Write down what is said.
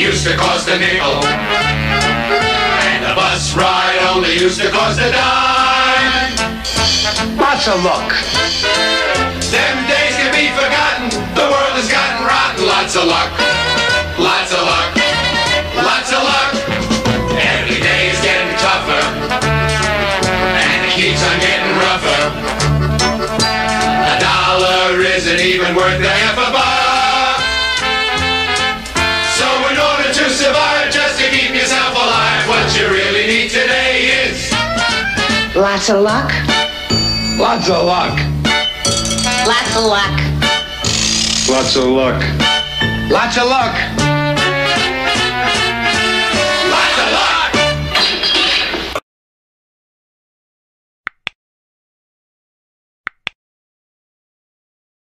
used to cost a nickel. And the bus ride only used to cost a dime. Lots of luck. Them days can be forgotten. The world has gotten rotten. Lots of luck. Lots of luck. Lots of luck. Every day is getting tougher. And it keeps on getting rougher. A dollar isn't even worth a half a buck. Lots of luck. Lots of luck. Lots of luck. Lots of luck. Lots of luck.